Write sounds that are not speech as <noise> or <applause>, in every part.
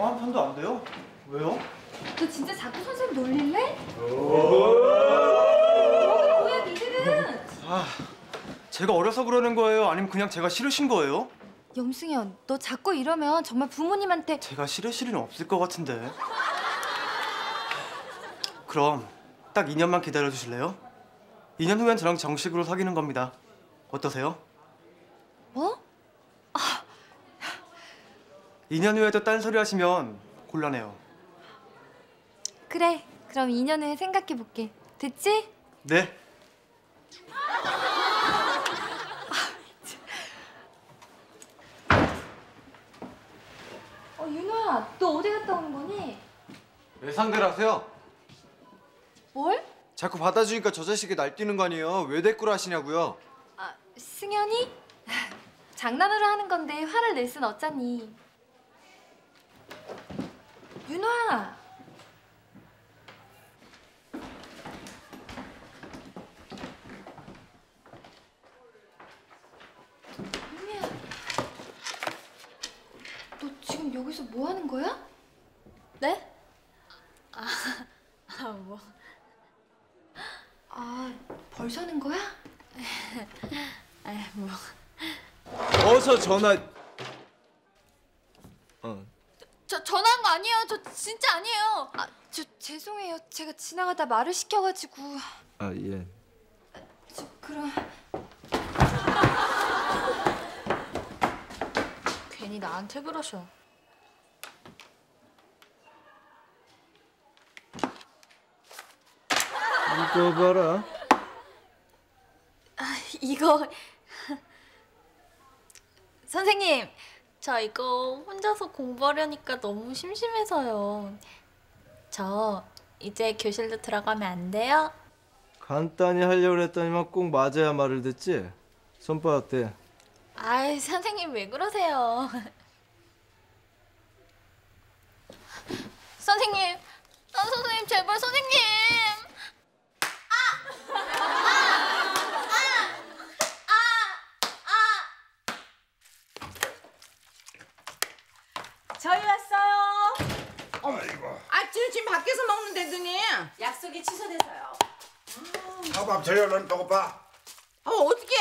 영화 한 편도 안 돼요? 왜요? 너 진짜 자꾸 선생님 놀릴래? 뭐야 니들은? 아, 제가 어려서 그러는 거예요? 아니면 그냥 제가 싫으신 거예요? 염승현, 너 자꾸 이러면 정말 부모님한테 제가 싫으실 일은 없을 것 같은데. 그럼 딱 2년만 기다려 주실래요? 2년 후엔 저랑 정식으로 사귀는 겁니다. 어떠세요? 뭐? 2년 후에도 딴소리 하시면 곤란해요. 그래, 그럼 2년 후에 생각해 볼게. 됐지? 네. 어 윤호야, 너 어디 갔다 오는 거니? 왜 상대를 하세요? 뭘? 자꾸 받아주니까 저 자식이 날뛰는 거 아니에요? 왜 대꾸를 하시냐고요? 아, 승현이? <laughs> 장난으로 하는 건데 화를 낼순 없잖니. 윤호야. 윤미야. 너 지금 여기서 뭐 하는 거야? 네? 아, 아 뭐. 아, 벌 서는 거야? <laughs> 아, 뭐. 어서 전화. 어. 저 전화한 거 아니에요. 저 진짜 아니에요. 아, 저 죄송해요. 제가 지나가다 말을 시켜가지고. 아 예. 저 그럼 <laughs> 괜히 나한테 그러셔. 이거 봐라. 이거 <laughs> 선생님 저 이거 혼자서 공부하려니까 너무 심심해서요. 저 이제 교실로 들어가면 안 돼요? 간단히 하려고 했더니만 꼭 맞아야 말을 듣지. 손바 어때? 아이 선생님 왜 그러세요? <laughs> 선생님, 아 선생님 제발 선생님. 저희 왔어요. 아이고. 아침 지금 밖에서 먹는데더니. 약속이 취소돼서요. 밥밥 차려 얼른 배고파. 어 어떻게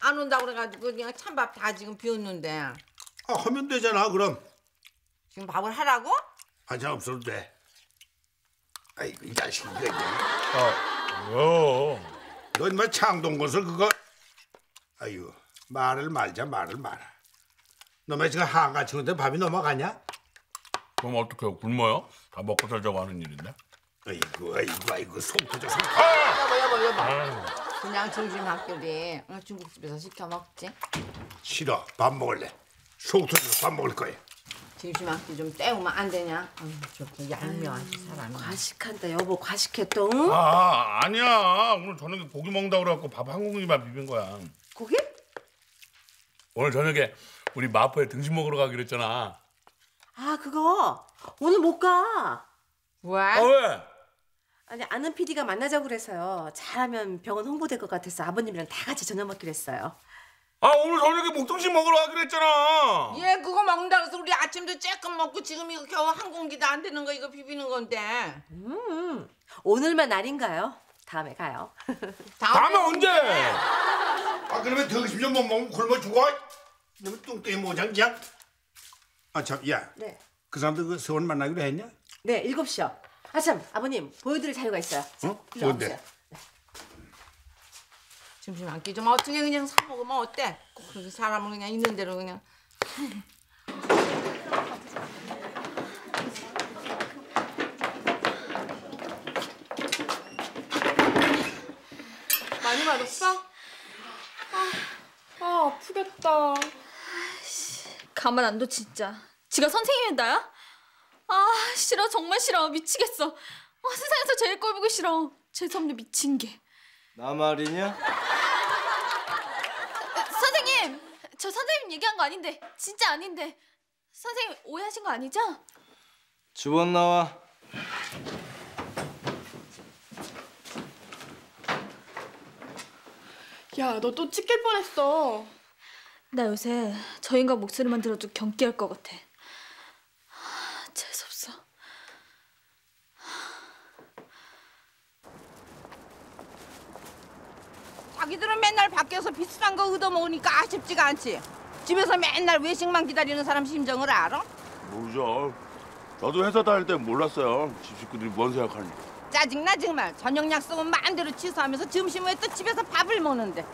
안 온다고 그래가지고 그냥 찬밥 다 지금 비웠는데. 아 하면 되잖아 그럼. 지금 밥을 하라고? 반찬 없어도 돼. 아이고 이 자식이 그래. 어, 너 인마 창동 것을 그거? 아유 말을 말자 말을 말아 너네 지금 한가 치는데 밥이 넘어가냐? 그럼 어떻게 굶어요? 다 먹고 살자고 하는 일인데. 아이고 아이고 아이고 속 터져 속 여보 여보 여보 그냥 점심학교리 중국집에서 시켜 먹지 싫어 밥 먹을래 속 터져서 밥 먹을 거야 점심학교 좀 때우면 안 되냐? 아유 저그 얄미워하지 사람이 과식한다 여보 과식해 또 응? 아 아니야 오늘 저녁에 고기 먹는다고 그래갖고 밥 한 공기만 비빈 거야. 고기? 오늘 저녁에 우리 마포에 등심 먹으러 가기로 했잖아. 아 그거 오늘 못 가. 왜? 아 왜? 아니 아는 PD가 만나자고 그래서요. 잘하면 병원 홍보될 것 같아서 아버님이랑 다 같이 저녁 먹기로 했어요. 아 오늘 저녁에 목등심 먹으러 가기로 했잖아. 얘 그거 먹는다 그래서 우리 아침도 쬐끔 먹고 지금 이거 겨우 한 공기도 안 되는 거 이거 비비는 건데 음 오늘만 날인가요? 다음에 가요. 다음에 언제? 아 그러면 등심 좀 못 먹으면 굶어 죽어 너무 뚱뚱이 모장지야 아참야그 네. 사람들 그 서원 만나기로 했냐? 네 일곱 시요. 아 참 아버님 보여드릴 자료가 있어요. 자, 어? 뭔데? 와보세요. 점심학교 좀 어떻게 그냥 사 먹으면 어때? 꼭 그렇게 사람을 그냥 있는 대로 그냥 맞았어? 아, 아 아프겠다. 가만 안 둬 진짜. 지가 선생님이 나야? 아 싫어 정말 싫어 미치겠어. 아, 세상에서 제일 꼴보기 싫어. 재수없네 미친 게. 나 말이냐? 선생님 저 선생님 얘기한 거 아닌데 진짜 아닌데 선생님 오해하신 거 아니죠? 주원 나와. 야, 너또 찍힐 뻔했어. 나 요새 저 인간 목소리만 들어도 경기할 것 같아. 아, 재수없어. 자기들은 맨날 밖에서 비싼 거 얻어먹으니까 아쉽지가 않지. 집에서 맨날 외식만 기다리는 사람 심정을 알아? 모르죠. 나도 회사 다닐 때 몰랐어요. 집 식구들이 뭔 생각하는지. 짜증나 정말. 저녁 약속은 마음대로 취소하면서 점심 후에 또 집에서 밥을 먹는데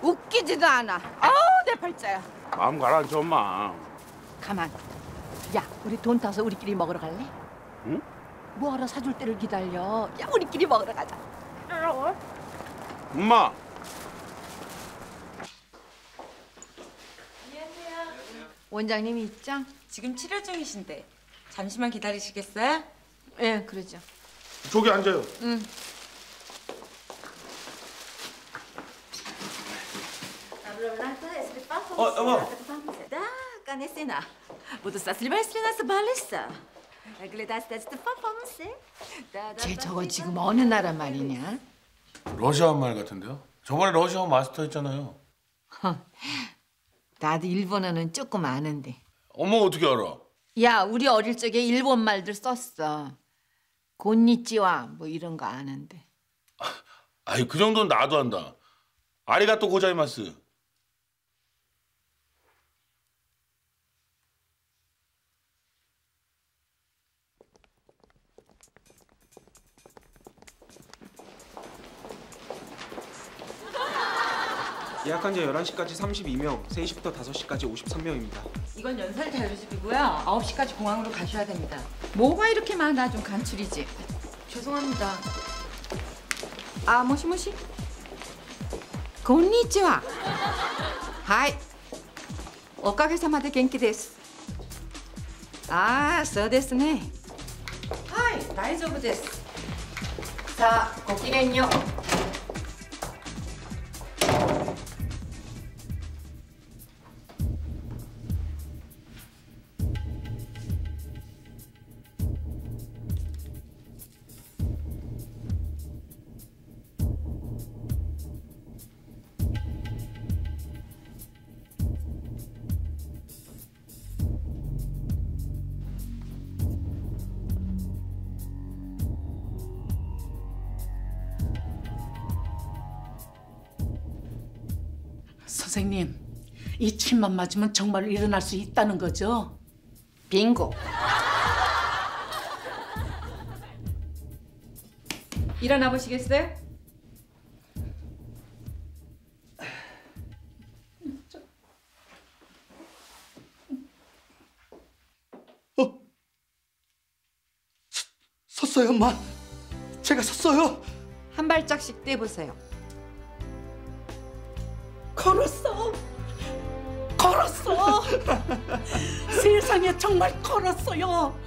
웃기지도 않아. 아우 내 팔자야. 마음 가라앉혀 엄마. 가만. 야, 우리 돈 타서 우리끼리 먹으러 갈래? 응? 뭐하러 사줄 때를 기다려. 야, 우리끼리 먹으러 가자. 엄마. 원장님 입장? 지금 치료 중이신데 잠시만 기다리시겠어요? 예, 그러죠. 저기 앉아요. 응. 어, 여보. Да, конечно. Буду со Сильвестрина Балеса. Глядать на перформансы. Да, да. 쟤 저거 지금 어느 나라 말이냐? 러시아 말 같은데요? 저번에 러시아 마스터 했잖아요. 나도 일본어는 조금 아는데. 어머 어떻게 알아? 야, 우리 어릴 적에 일본 말들 썼어. 곤니찌와 뭐 이런 거 아는데. 아이 그 정도는 나도 안다. 아리가또 고자이마스. 예약한 지 11시까지 32명, 3시부터 5시까지 53명입니다. 이건 연설 자료집이고요. 9시까지 공항으로 가셔야 됩니다. 뭐가 이렇게 많아? 좀 간추리지. 죄송합니다. 아, 모시모시. 곤니찌와. 하이. 오카게사마데 genki desu. 아, そうですね. 하이, 大丈夫です. 자, ごきげん 선생님, 이 침만 맞으면 정말 일어날 수 있다는 거죠? 빙고. <laughs> 일어나 보시겠어요? 섰어요, 엄마. 제가 섰어요. 한 발짝씩 떼보세요. 걸었어. 걸었어. 세상에 정말 걸었어요.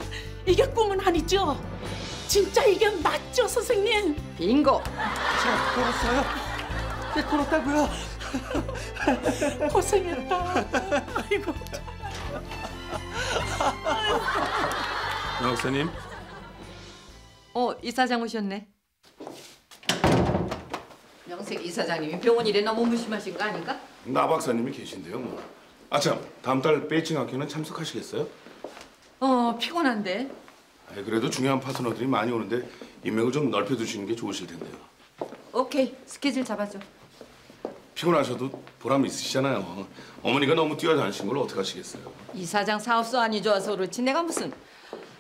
이게 꿈은 아니죠? 진짜 이게 맞죠, 선생님? 빙고. 제가 걸었어요. 네, 걸었다고요. 고생했다. 아이고. 양 박사님. 어, 이사장 오셨네. 명색 이사장님이 병원 일에 너무 무심하신 거 아닌가? 나 박사님이 계신데요 뭐. 아참 다음 달 베이징 학교는 참석하시겠어요? 어, 피곤한데. 아이, 그래도 중요한 파트너들이 많이 오는데 인맥을 좀 넓혀두시는 게 좋으실 텐데요. 오케이, 스케줄 잡아줘. 피곤하셔도 보람 있으시잖아요. 어머니가 너무 뛰어다니신 걸 어떻게 하시겠어요? 이사장 사업소 안이 좋아서 그렇지 내가 무슨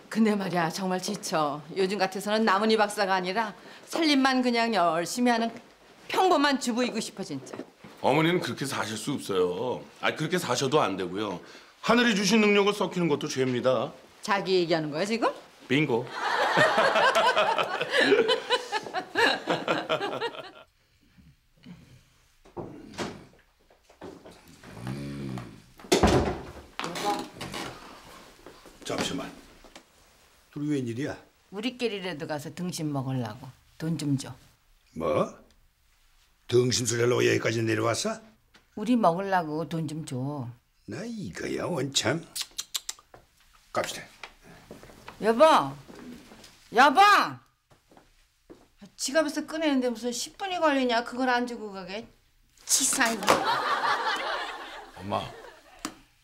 근데 말이야 정말 지쳐 요즘 같아서는 나문희 박사가 아니라 살림만 그냥 열심히 하는 평범한 주부이고 싶어 진짜 어머니는 그렇게 사실 수 없어요. 아 그렇게 사셔도 안 되고요. 하늘이 주신 능력을 썩히는 것도 죄입니다. 자기 얘기하는 거야 지금? 빙고. <laughs> 잠시만. 둘이 웬일이야? 우리끼리라도 가서 등심 먹으려고 돈 좀 줘 뭐? 등심술 하려고 여기까지 내려왔어? 우리 먹으려고 돈 좀 줘 나 이거야 원참. 갑시다. 여보 여보 아, 지갑에서 꺼내는데 무슨 10분이 걸리냐 그걸 안 주고 가게 치사해 엄마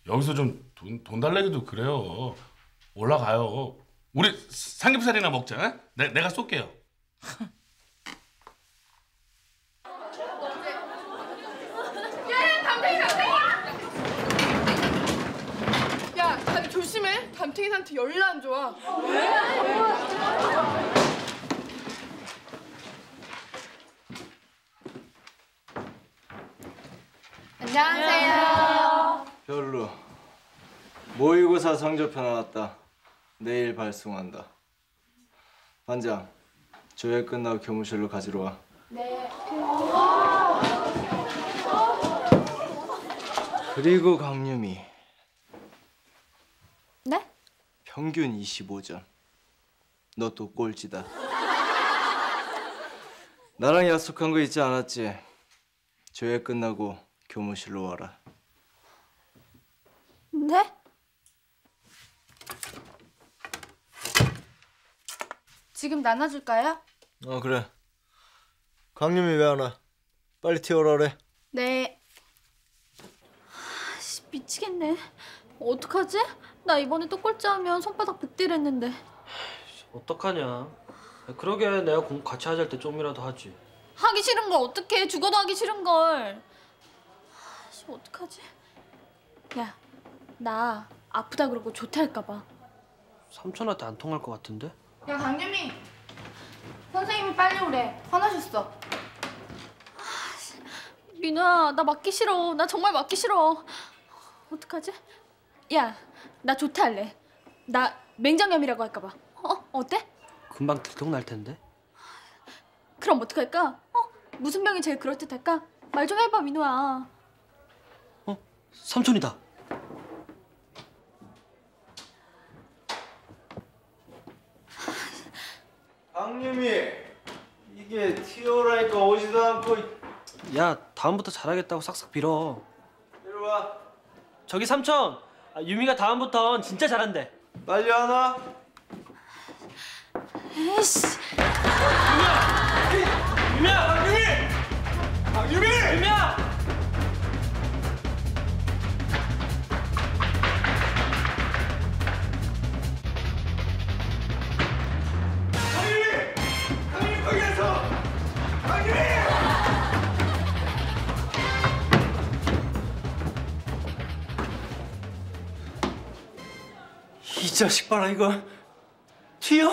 여기서 좀 돈 돈 달래기도 그래요. 올라가요. 우리 삼겹살이나 먹자. 에? 내, 내가 쏠게요. 열나 안 좋아. 안녕하세요. 별로. 모의고사 성적표 나왔다. 내일 발송한다. 반장, 조회 끝나고 교무실로 가지러 와. 네. 그리고 강유미. 네? 평균 25점. 너또 꼴찌다. 나랑 약속한 거 잊지 않았지? 조회 끝나고 교무실로 와라. 네? 지금 나눠줄까요? 어 그래. 강유미 왜안 와? 빨리 튀어오라 그래. 네. 씨, 미치겠네. 어떡하지? 나 이번에 또 꼴찌하면 손바닥 붓딜했는데. 어떡하냐? 그러게 내가 공부 같이 하자 할 때 좀이라도 하지. 하기 싫은 걸 어떡해. 죽어도 하기 싫은 걸. 아, 씨, 어떡하지? 야, 나 아프다 그러고 조퇴할까 봐. 삼촌한테 안 통할 것 같은데? 야 강유미. 선생님이 빨리 오래. 화나셨어. 민우야, 나 맞기 싫어. 나 정말 맞기 싫어. 어떡하지? 야, 나 조퇴할래. 나 맹장염이라고 할까 봐. 어? 어때? 금방 들통날 텐데. 그럼 어떡할까? 어? 무슨 병이 제일 그럴듯할까? 말 좀 해봐, 민우야. 삼촌이다. 강유미, 이게 튀어오라니까 오지도 않고. 야 다음부터 잘하겠다고 싹싹 빌어. 이리 와. 저기 삼촌. 아, 유미가 다음부턴 진짜 잘한대. 빨리 와나. 에이씨. 유미야, 강유미. 강유미. 유미야. 자식 봐라 이거. 튀어?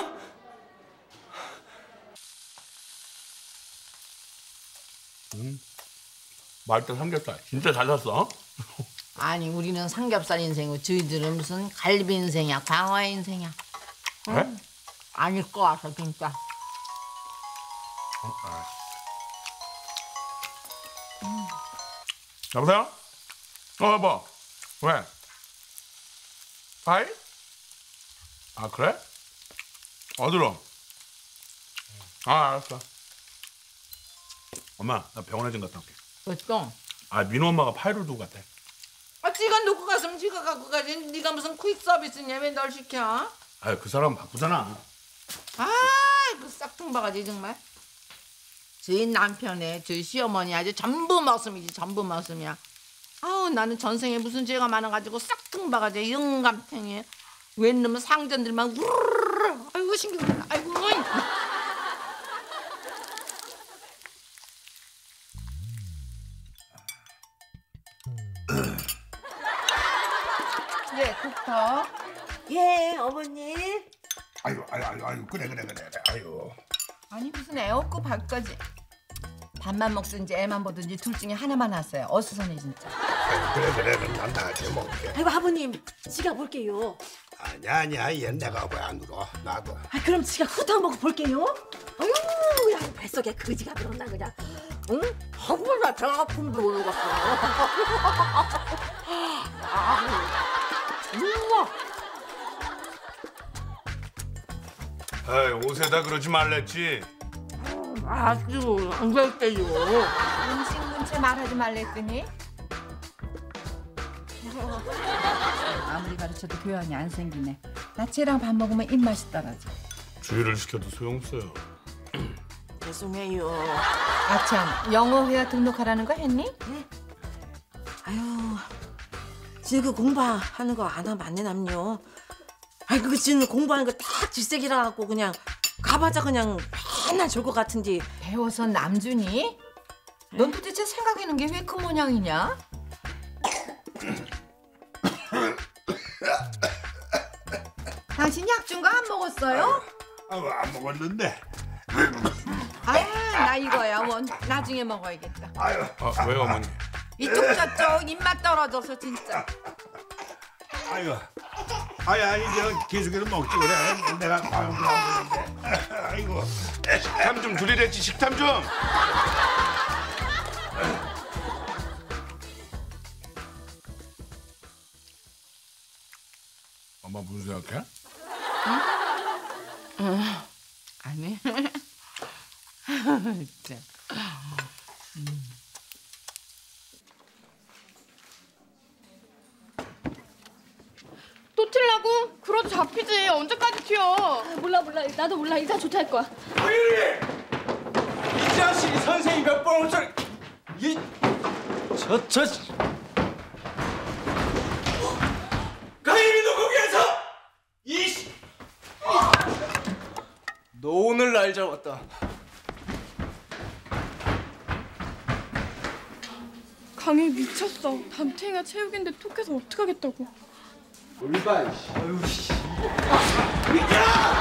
맛있다 삼겹살. 진짜 잘 샀어. 아니 우리는 삼겹살 인생이고 저희들은 무슨 갈비 인생이야 광어 인생이야. 응? 그래? 아닐 거 같아 진짜. 여보세요? 어 여보. 왜? 아이? 아 그래? 어디로? 아 알았어. 엄마 나 병원에 좀 갔다 올게. 왜 또? 아 민호 엄마가 파이를 두고 갔대. 아 지가 놓고 갔으면 지가 갖고 가지. 네가 무슨 퀵 서비스냐 왜 널 시켜? 아그 사람 바쁘잖아. 아그 싹퉁 바가지 정말. 저희 남편의 저희 시어머니 아주 전부 머슴이지 전부 머슴이야. 아우 나는 전생에 무슨 죄가 많아가지고 싹퉁 바가지 영감탱이. 웬 놈은 상전들만 우르르 아이고 신경 아이고 어이. 예, 국터. 예, 어머니. 아유 아유 아유 아유 그래 그래 그래 그래. 아유. 아니 무슨 애 없고 밥까지. 밥만 먹든지 애만 보든지 둘 중에 하나만 하세요. 어수선해 진짜. 아유, 그래 그래 난 나한테 먹게. 아이고 아버님, 지가 볼게요. 아니야 아니야 얘 내가 왜안 울어 나도. 아 그럼 지가 후딱 먹고 볼게요. 아유, 그냥 뱃속에 거지가 들었나 그냥. 응? 허구나 배 아픔도 모르겠어. 우와. 에이 옷에다 그러지 말랬지. 아주 안 그럴게요. 음식 문제 말하지 말랬더니. 아무리 가르쳐도 교양이 안 생기네. 나 쟤랑 밥 먹으면 입맛이 떨어져. 주의를 시켜도 소용없어요. <clears throat> 죄송해요. 아참 영어 회화 등록하라는 거 했니? 아유, 지금 그 공부하는 거 안 하면 안 되남요. 아이 그거 지금 공부하는 거딱 질색이라 갖고 그냥 가봐자 그냥 맨날 졸것 같은데. 배워서 남주니? 넌 도대체 생각하는 게 왜 그 모양이냐? <clears throat> 당신 약준 거 안 먹었어요? 아, 안 먹었는데. 아유 나 이거야 원 나중에 먹어야겠다 아유. 아, 왜요 어머니? 이쪽 저쪽 입맛 떨어져서 진짜 아유. 아니 아니 저 계속해서 먹지 그래. 내가 먹는데. 아이고. 식탐 좀 줄이랬지 식탐 좀. 엄마 무슨 생각해? 아니 진짜. 또 튀려고? 그러도 잡히지. 언제까지 튀어? 몰라 몰라 나도 몰라 이사 조퇴할 거야 이 자식이 선생님 몇번 오절 이저저 가인이 너 거기에서 이씨 너 날 잡았다 강일 미쳤어. 담탱이가 체육인데 톡해서 어떡하겠다고. 올바 이씨 아유 씨 형님이!